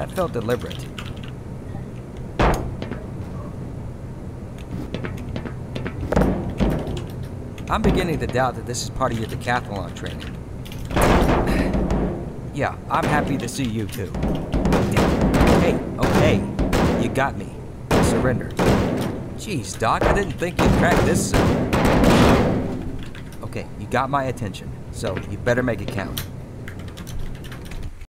That felt deliberate. I'm beginning to doubt that this is part of your decathlon training. yeah, I'm happy to see you too. Hey, oh, okay, you got me. Surrender. Jeez, Doc, I didn't think you'd crack this soon. Okay, you got my attention, so you better make it count.